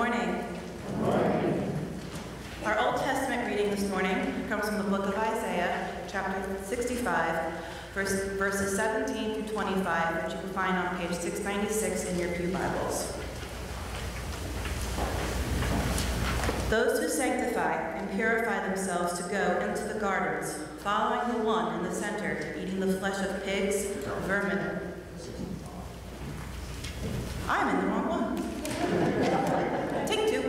morning. Our Old Testament reading this morning comes from the book of Isaiah, chapter 65, verse, verses 17 through 25, which you can find on page 696 in your Pew Bibles. Those who sanctify and purify themselves to go into the gardens, following the one in the center, eating the flesh of pigs, vermin. I'm in the wrong one. Take two.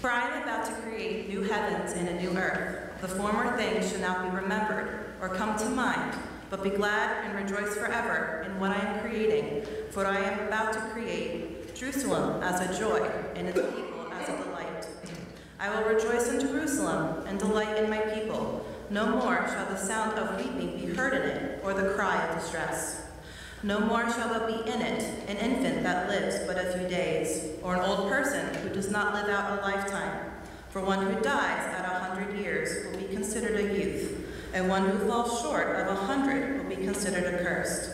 For I am about to create new heavens and a new earth. The former things shall not be remembered or come to mind, but be glad and rejoice forever in what I am creating. For I am about to create Jerusalem as a joy and its people as a delight. I will rejoice in Jerusalem and delight in my people. No more shall the sound of weeping be heard in it, or the cry of distress. No more shall there be in it an infant that lives but a few days, or an old person who does not live out a lifetime. For one who dies at a hundred years will be considered a youth, and one who falls short of a hundred will be considered accursed.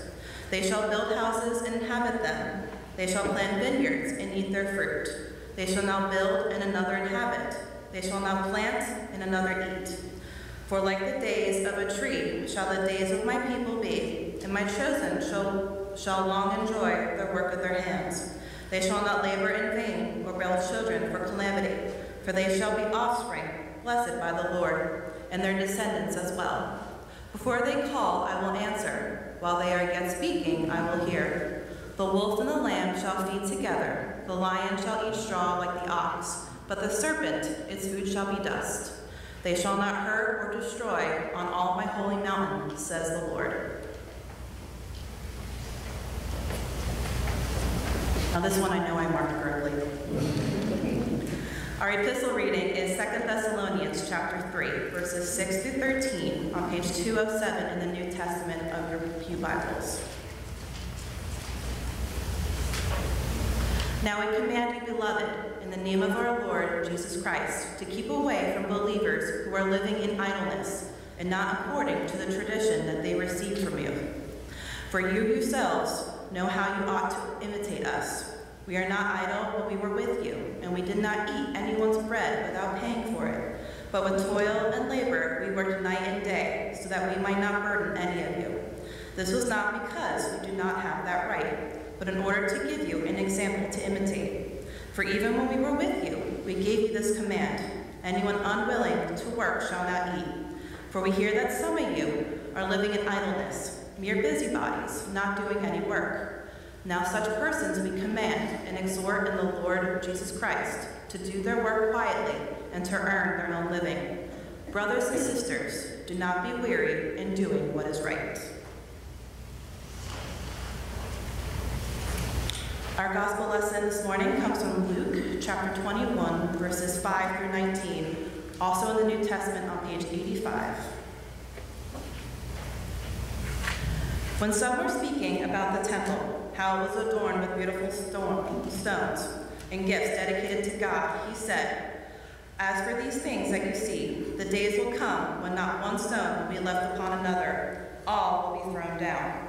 They shall build houses and inhabit them. They shall plant vineyards and eat their fruit. They shall now build and another inhabit. They shall now plant and another eat. For like the days of a tree shall the days of my people be, and my chosen shall, shall long enjoy the work of their hands. They shall not labor in vain or bear children for calamity, for they shall be offspring, blessed by the Lord, and their descendants as well. Before they call, I will answer. While they are yet speaking, I will hear. The wolf and the lamb shall feed together. The lion shall eat straw like the ox, but the serpent, its food shall be dust. They shall not hurt or destroy on all my holy mountain, says the Lord. Now this one I know I marked correctly. Our epistle reading is 2 Thessalonians chapter 3, verses 6 through 13 on page 207 in the New Testament of your Pew Bibles. Now we command you, beloved, in the name of our Lord Jesus Christ, to keep away from believers who are living in idleness and not according to the tradition that they received from you. For you yourselves know how you ought to imitate us. We are not idle, but we were with you, and we did not eat anyone's bread without paying for it. But with toil and labor we worked night and day, so that we might not burden any of you. This was not because we do not have that right, but in order to give you an example to imitate. For even when we were with you, we gave you this command anyone unwilling to work shall not eat. For we hear that some of you are living in idleness, mere busybodies, not doing any work. Now such persons we command and exhort in the Lord Jesus Christ to do their work quietly and to earn their own living. Brothers and sisters, do not be weary in doing what is right. Our gospel lesson this morning comes from Luke chapter 21, verses 5 through 19, also in the New Testament on page 85. When some were speaking about the temple, how it was adorned with beautiful stones and gifts dedicated to God, he said, As for these things that you see, the days will come when not one stone will be left upon another, all will be thrown down.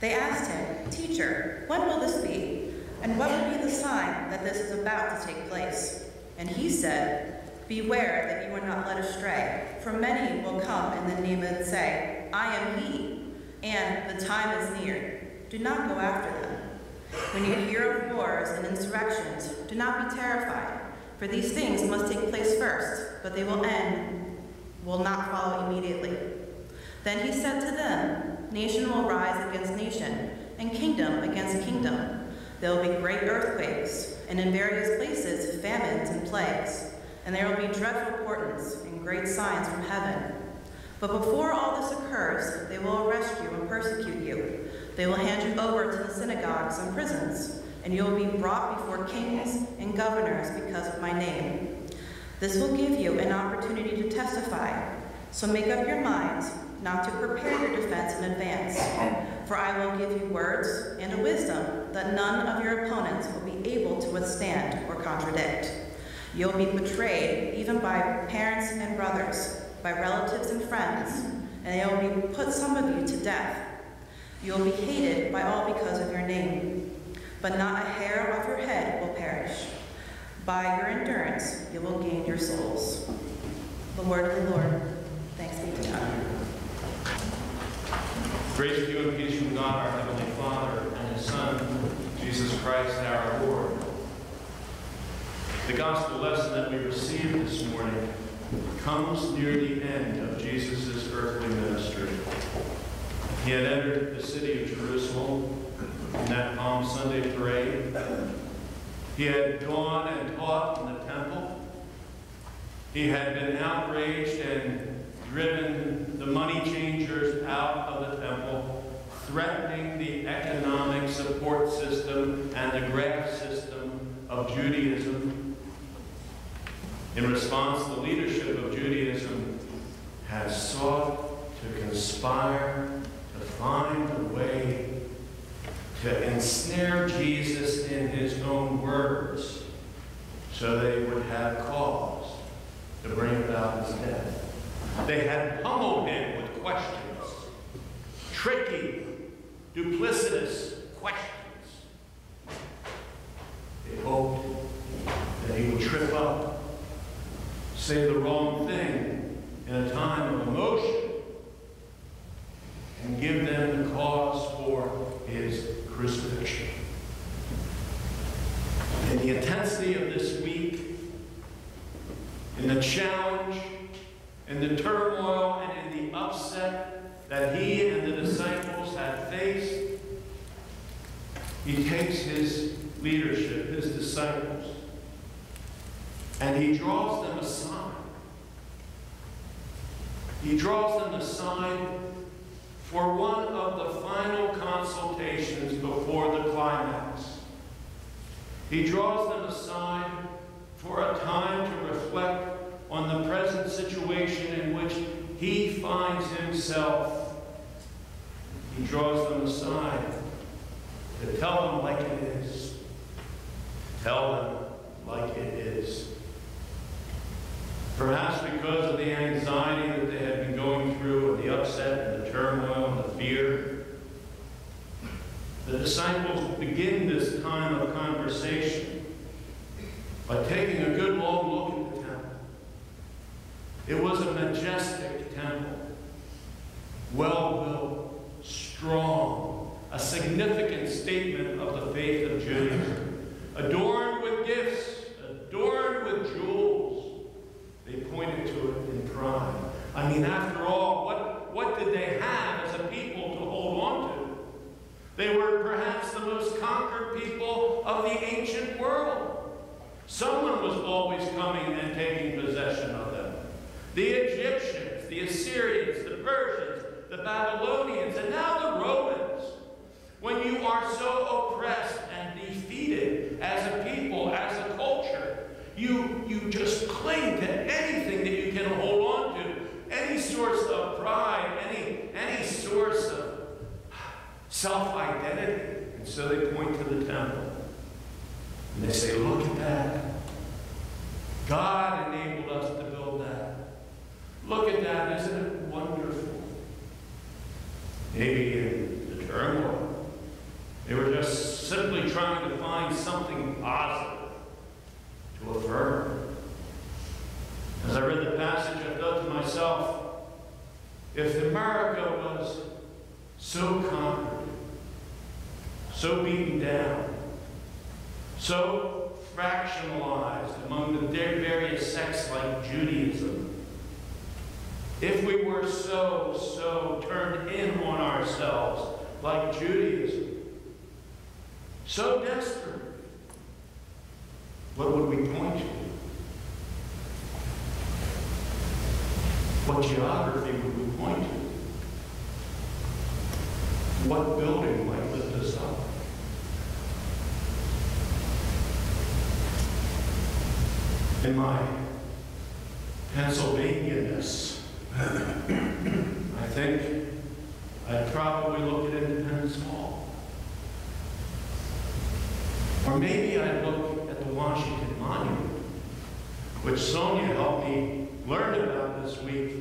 They asked him, Teacher, when will this be? And what will be the sign that this is about to take place? And he said, Beware that you are not led astray, for many will come in the name and say, I am he and the time is near. Do not go after them. When you hear of wars and insurrections, do not be terrified, for these things must take place first, but they will end, will not follow immediately. Then he said to them, Nation will rise against nation, and kingdom against kingdom. There will be great earthquakes, and in various places famines and plagues, and there will be dreadful portents and great signs from heaven. But before all this occurs, they will arrest you and persecute you. They will hand you over to the synagogues and prisons, and you will be brought before kings and governors because of my name. This will give you an opportunity to testify, so make up your minds not to prepare your defense in advance. For I will give you words and a wisdom that none of your opponents will be able to withstand or contradict. You'll be betrayed even by parents and brothers, by relatives and friends, and they will be put some of you to death. You will be hated by all because of your name, but not a hair of your head will perish. By your endurance, you will gain your souls. The word of the Lord. Thanks be to God. Grace to you and peace from God, our Heavenly Father, and His Son, Jesus Christ, our Lord. The gospel lesson that we received this morning comes near the end of Jesus' earthly ministry. He had entered the city of Jerusalem in that Palm Sunday parade. He had gone and taught in the temple. He had been outraged and driven the money changers out of the temple, threatening the economic support system and the graft system of Judaism. In response, the leadership of Judaism has sought to conspire to find a way to ensnare Jesus in his own words so they would have cause to bring about his death. They had pummeled him with questions, tricky, duplicitous questions. They hoped that he would trip up, say the wrong thing in a time of emotion, and give them the cause for his crucifixion. In the intensity of this week, in the challenge, in the turmoil, and in the upset that the disciples had faced, he takes his leadership, his disciples, and he draws them aside. He draws them aside for one of the final consultations before the climax. He draws them aside for a time to reflect on the present situation in which he finds himself. He draws them aside to tell them like it is. Tell them like it is. Perhaps because of the anxiety that they had been going through, and the upset, and the turmoil, and the fear, the disciples begin this time of conversation by taking a good long look at the temple. It was a majestic temple, well built, strong, a significant statement of the faith of Judaism, adorned with gifts, adorned with jewels. They pointed to it in pride. I mean, after all, what, what did they have as a people to hold on to? They were perhaps the most conquered people the ancient world. Someone was always coming and taking possession of them. The Egyptians, the Assyrians, the Persians, the Babylonians, and now the Romans. When you are so oppressed and defeated as a people, as a culture, you, you just cling to anything that you can hold on to, any source of pride, any, any source of self-identity. And so they point to the temple. And they say, look at that. God enabled us to build that. Look at that. Isn't it wonderful? Maybe in the turmoil, they were just simply trying to find something positive to affirm. As I read the passage, I thought to myself, if America was so conquered, so beaten down, so fractionalized among the various sects like Judaism, if we so, so turned in on ourselves like Judaism, so desperate, what would we point to? What geography would we point to? What building might lift us up? In my Pennsylvania-ness, I think I'd probably look at Independence Hall. Or maybe I'd look at the Washington Monument, which Sonia helped me learn about this week,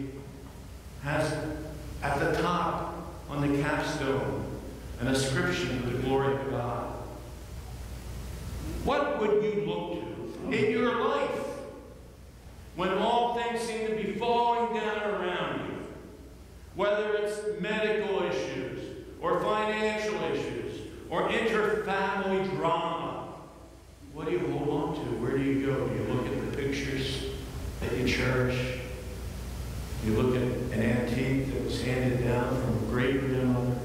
has At the top, on the capstone, an ascription to the glory of God. What would you look to in your life when all things seem to be falling down around you? Whether it's medical issues, or financial issues, or interfamily drama, what do you hold on to? Where do you go? Do you look at the pictures that you cherish? You look at an antique that was handed down from a great grandmother,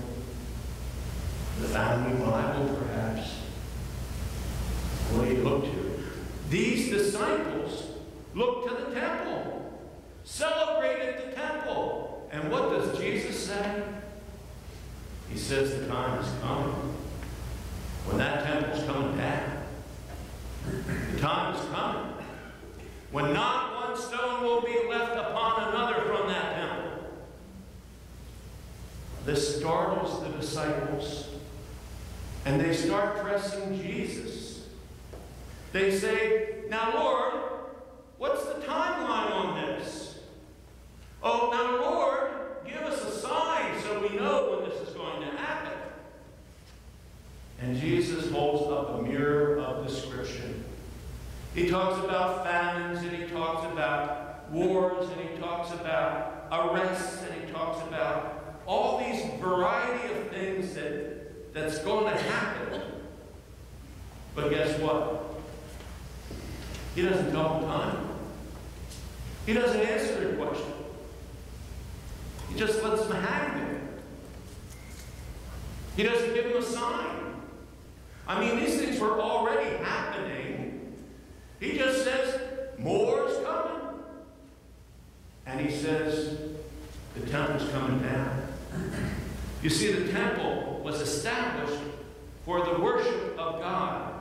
the family Bible, perhaps. What do you look to? These disciples looked to the temple, celebrated the temple. And what does Jesus say? He says the time is coming when that temple's coming down. The time is coming when not one stone will be left upon another from that temple. This startles the disciples, and they start pressing Jesus. They say, Now, Lord, what's the timeline on this? Oh, now, Lord, give us a sign so we know when this is going to happen. And Jesus holds up a mirror of description. He talks about famines, and he talks about wars, and he talks about arrests, and he talks about all these variety of things that, that's going to happen. But guess what? He doesn't them time. He doesn't answer their question. He just lets them hang there. He doesn't give them a sign. I mean, these things were already happening. He just says, more's coming. And he says, the temple's coming down. You see, the temple was established for the worship of God.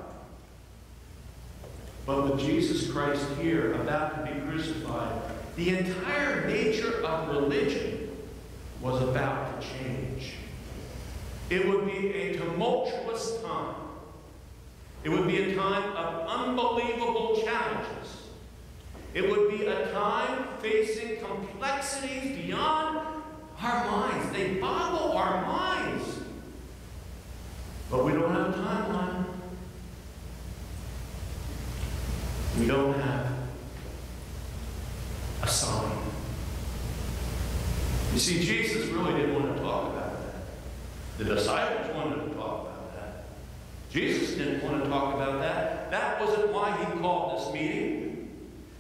But with Jesus Christ here, about to be crucified, the entire nature of religion was about to change. It would be a tumultuous time. It would be a time of unbelievable challenges. It would be a time facing complexities beyond our minds. They boggle our minds. But we don't have a timeline. We don't have a sign. You see, Jesus really didn't want to talk about that. The disciples wanted to talk about that. Jesus didn't want to talk about that. That wasn't why he called this meeting.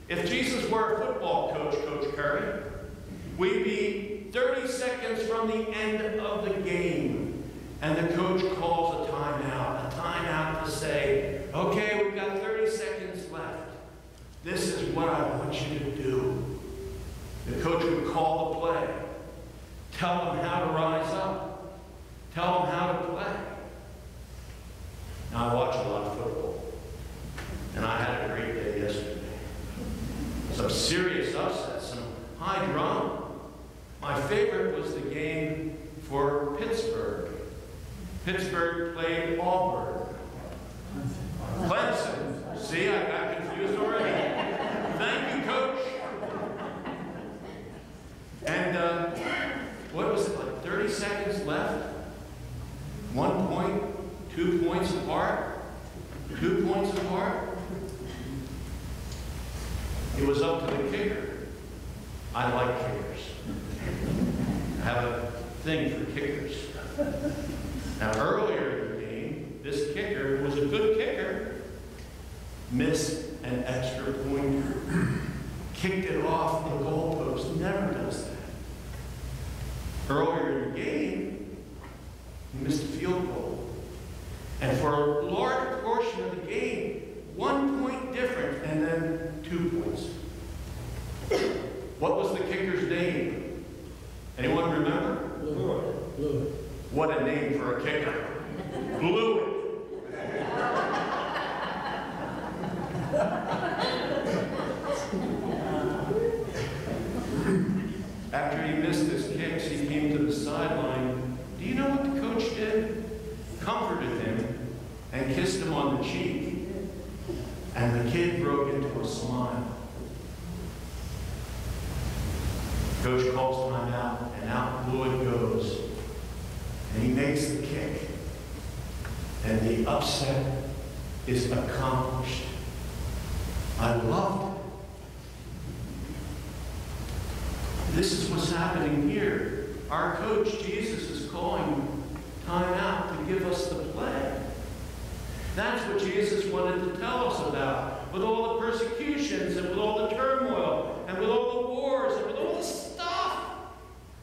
If Jesus were a football coach, Coach Curry, we'd be 30 seconds from the end of the game. And the coach calls a timeout, a timeout to say, okay, we've got 30 seconds left. This is what I want you to do. The coach would call the play, tell them how to rise up, tell them how to play. Now, I watch a lot of football, and I had a great day yesterday. Some serious upsets, some high drama. My favorite was the game for Pittsburgh. Pittsburgh played Auburn. Clemson. See, I got confused already. Thank you, Coach. And uh, what was it, like 30 seconds left? One point, two points apart, two points apart. It was up to the kicker. I like kickers. I have a thing for kickers. Now, earlier in the game, this kicker was a good kicker, missed an extra pointer, kicked it off the goalpost, never does that. Earlier in the game, he missed a field goal. And for a large portion of the game, one point different and then two points. What was the kicker's name? Anyone remember? Blue. What a name for a kicker. Blew it. After he missed his kicks, he came to the sideline. Do you know what the coach did? Comforted him and kissed him on the cheek. And the kid into a smile. Coach calls time out, and out Floyd goes. And he makes the kick. And the upset is accomplished. I loved it. This is what's happening here. Our coach, Jesus, is calling time out to give us the play. That's what Jesus wanted to tell us about. With all the persecutions and with all the turmoil and with all the wars and with all the stuff,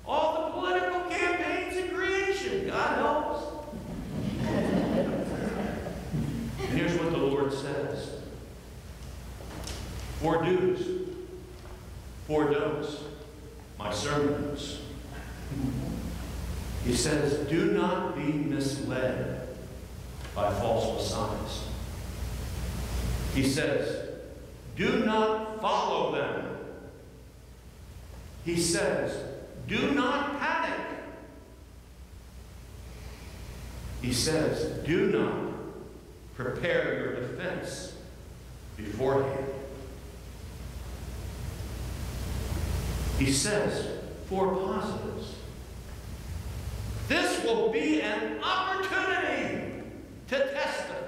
all the political campaigns in creation. God help us. And here's what the Lord says. Four do's, four don'ts, my sermon notes. He says, do not be misled by false messiahs. He says, do not follow them. He says, do not panic. He says, do not prepare your defense beforehand. He says, four positives. This will be an opportunity to testify.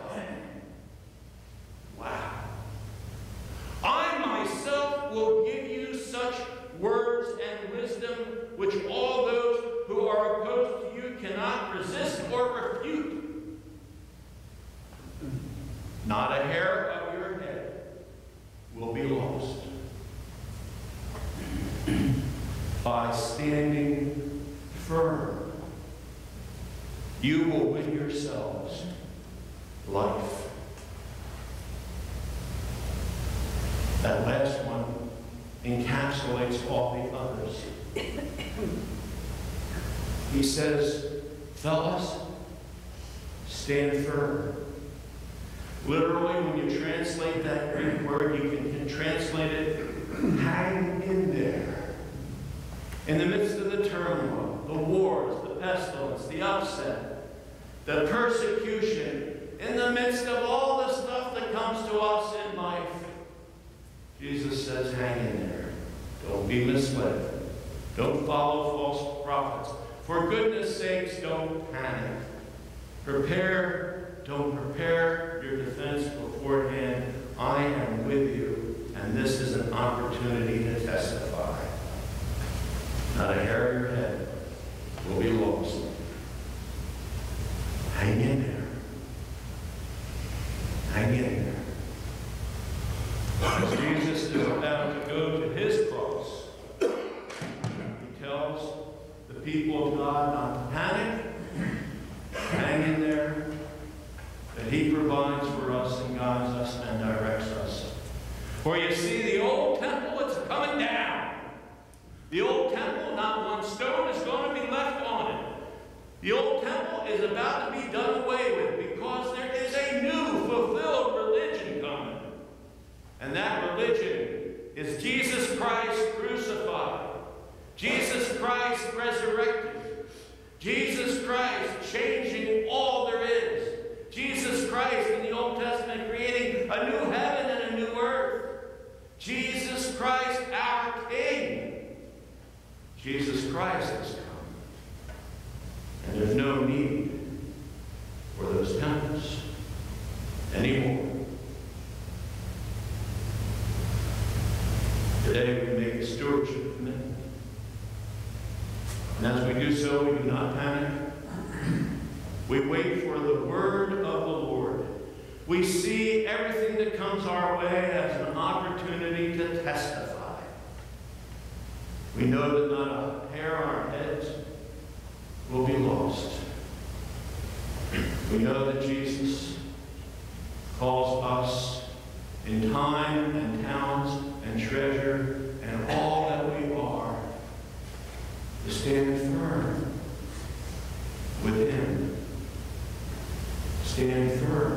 Or refute. Not a hair of your head will be lost by standing firm. You will win yourselves life. That last one encapsulates all the others. He says, fellas, stand firm. Literally, when you translate that Greek word, you can, can translate it, hang in there. In the midst of the turmoil, the wars, the pestilence, the upset, the persecution, in the midst of all the stuff that comes to us in life, Jesus says, hang in there. Don't be misled. Don't follow false prophets. For goodness sakes, don't panic. Prepare, don't prepare your defense beforehand. I am with you, and this is an opportunity to testify. Not a hair of your head will be lost. Hang in there. Hang in there. As Jesus is about to go to his cross, he tells the people of God not to panic, hang in there, that he provides for us and guides us and directs us. For you see, the old temple is coming down. The old temple, not one stone is going to be left on it. The old temple is about to be done away with because there is a new fulfilled religion coming. And that religion is Jesus Christ crucified, Jesus Christ resurrected, Jesus Christ changing all there is, Jesus Christ in the Old Testament creating a new heaven Jesus Christ our King. Jesus Christ has come. And there's no need for those temples anymore. Today we make a stewardship commitment. And as we do so, we do not panic. We wait for the word. We see everything that comes our way as an opportunity to testify. We know that not a hair on our heads will be lost. We know that Jesus calls us in time and talents and treasure and all that we are to stand firm with Him. Stand firm